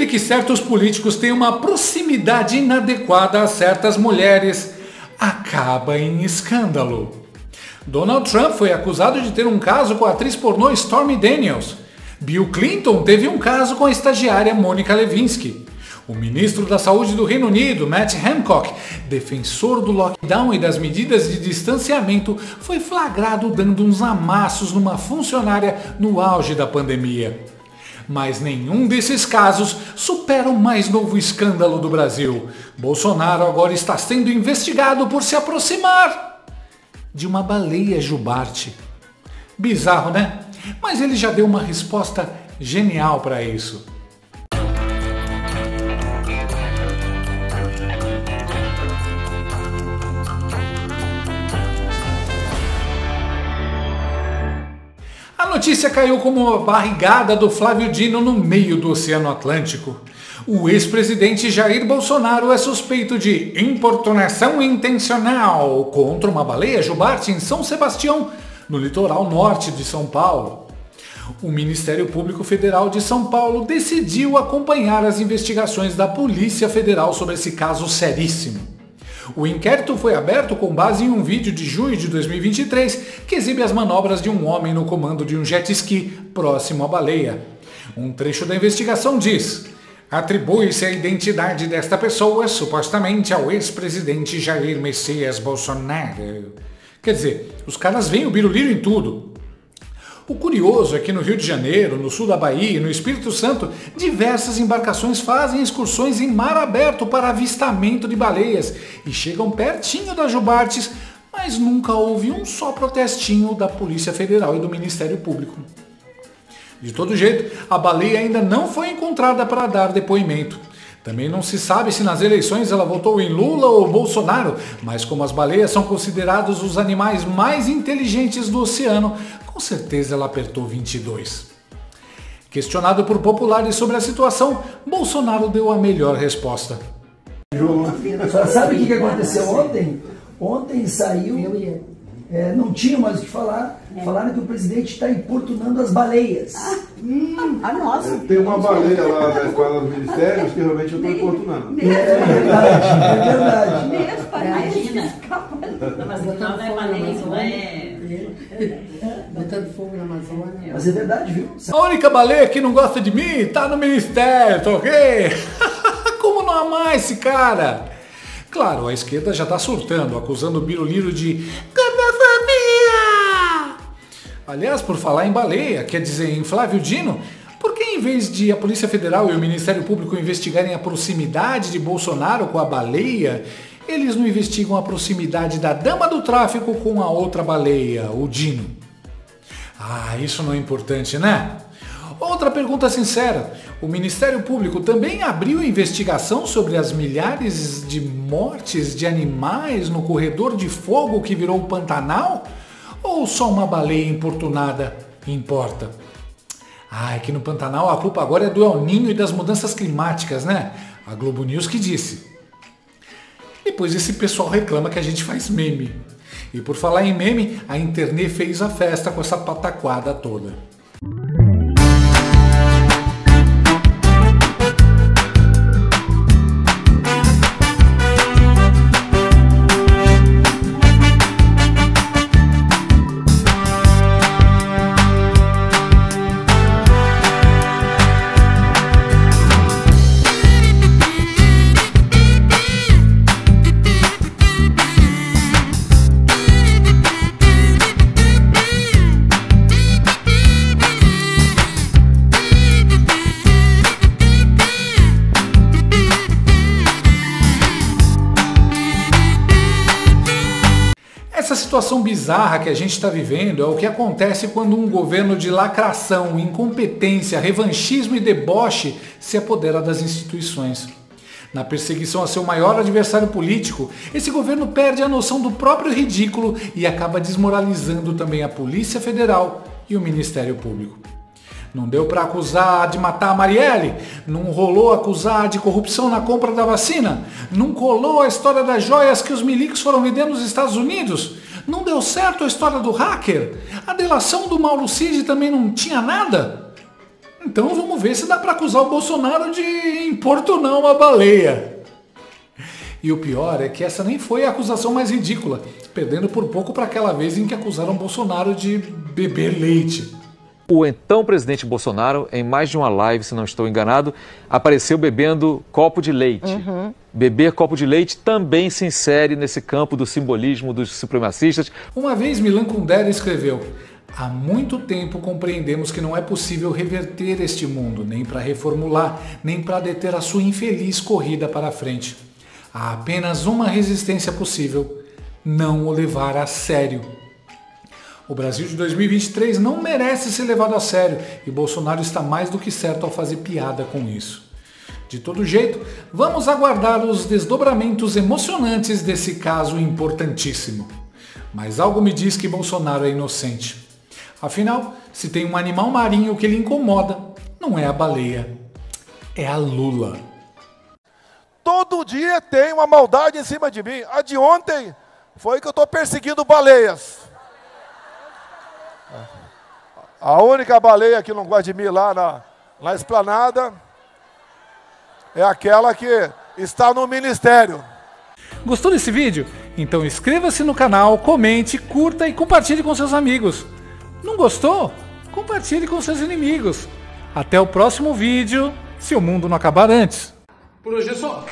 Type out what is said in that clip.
Sempre que certos políticos têm uma proximidade inadequada a certas mulheres, acaba em escândalo. Donald Trump foi acusado de ter um caso com a atriz pornô Stormy Daniels. Bill Clinton teve um caso com a estagiária Monica Lewinsky. O ministro da Saúde do Reino Unido, Matt Hancock, defensor do lockdown e das medidas de distanciamento, foi flagrado dando uns amassos numa funcionária no auge da pandemia. Mas nenhum desses casos supera o mais novo escândalo do Brasil. Bolsonaro agora está sendo investigado por se aproximar de uma baleia jubarte. Bizarro, né? Mas ele já deu uma resposta genial para isso. Notícia caiu como uma barrigada do Flávio Dino no meio do Oceano Atlântico. O ex-presidente Jair Bolsonaro é suspeito de importunação intencional contra uma baleia jubarte em São Sebastião, no litoral norte de São Paulo. O Ministério Público Federal de São Paulo decidiu acompanhar as investigações da Polícia Federal sobre esse caso seríssimo. O inquérito foi aberto com base em um vídeo de junho de 2023 que exibe as manobras de um homem no comando de um jet ski próximo à baleia. Um trecho da investigação diz: Atribui-se a identidade desta pessoa supostamente ao ex-presidente Jair Messias Bolsonaro. Quer dizer, os caras veem o biruliro em tudo. O curioso é que no Rio de Janeiro, no sul da Bahia e no Espírito Santo, diversas embarcações fazem excursões em mar aberto para avistamento de baleias e chegam pertinho das jubartes, mas nunca houve um só protestinho da Polícia Federal e do Ministério Público. De todo jeito, a baleia ainda não foi encontrada para dar depoimento. Também não se sabe se nas eleições ela votou em Lula ou Bolsonaro, mas como as baleias são considerados os animais mais inteligentes do oceano, com certeza ela apertou 22. Questionado por populares sobre a situação, Bolsonaro deu a melhor resposta. Sabe o que aconteceu ontem? Ontem saiu é, não tinha mais o que falar. É. Falaram que o presidente está importunando as baleias. Ah, hum, a nossa. Tem uma baleia lá na escola dos ministérios que realmente eu estou importunando. É, é verdade, é verdade. Mesmo, imagina. Mas não é baleia, não é... Botando fogo na Amazônia. Mas é verdade, viu? A única baleia que não gosta de mim tá no ministério, tá ok? Como não amar esse cara? Claro, a esquerda já está surtando, acusando o Biruliro de. Aliás, por falar em baleia, quer dizer em Flávio Dino, por que em vez de a Polícia Federal e o Ministério Público investigarem a proximidade de Bolsonaro com a baleia, eles não investigam a proximidade da dama do tráfico com a outra baleia, o Dino? Ah, isso não é importante, né? Outra pergunta sincera: o Ministério Público também abriu investigação sobre as milhares de mortes de animais no corredor de fogo que virou o Pantanal? Ou só uma baleia importunada importa? Ah, é que no Pantanal a culpa agora é do El Ninho e das mudanças climáticas, né? A Globo News que disse. Depois esse pessoal reclama que a gente faz meme. E por falar em meme, a internet fez a festa com essa pataquada toda. Situação bizarra que a gente está vivendo é o que acontece quando um governo de lacração, incompetência, revanchismo e deboche se apodera das instituições. Na perseguição a seu maior adversário político, esse governo perde a noção do próprio ridículo e acaba desmoralizando também a Polícia Federal e o Ministério Público. Não deu para acusar de matar a Marielle? Não rolou acusar de corrupção na compra da vacina? Não colou a história das joias que os milicos foram vender nos Estados Unidos? Não deu certo a história do hacker? A delação do Mauro Cid também não tinha nada? Então vamos ver se dá para acusar o Bolsonaro de importunar uma baleia. E o pior é que essa nem foi a acusação mais ridícula, perdendo por pouco para aquela vez em que acusaram Bolsonaro de beber leite. O então presidente Bolsonaro, em mais de uma live, se não estou enganado, apareceu bebendo copo de leite. Uhum. Beber copo de leite também se insere nesse campo do simbolismo dos supremacistas. Uma vez Milan Kundera escreveu: Há muito tempo compreendemos que não é possível reverter este mundo, nem para reformular, nem para deter a sua infeliz corrida para a frente. Há apenas uma resistência possível: não o levar a sério. O Brasil de 2023 não merece ser levado a sério e Bolsonaro está mais do que certo ao fazer piada com isso. De todo jeito, vamos aguardar os desdobramentos emocionantes desse caso importantíssimo. Mas algo me diz que Bolsonaro é inocente. Afinal, se tem um animal marinho que lhe incomoda, não é a baleia, é a lula. Todo dia tem uma maldade em cima de mim. A de ontem foi que eu estou perseguindo baleias. A única baleia que não gosta de mim lá na, na esplanada é aquela que está no ministério. Gostou desse vídeo? Então inscreva-se no canal, comente, curta e compartilhe com seus amigos. Não gostou? Compartilhe com seus inimigos. Até o próximo vídeo, se o mundo não acabar antes. Por hoje é só.